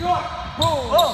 Boom. Oh.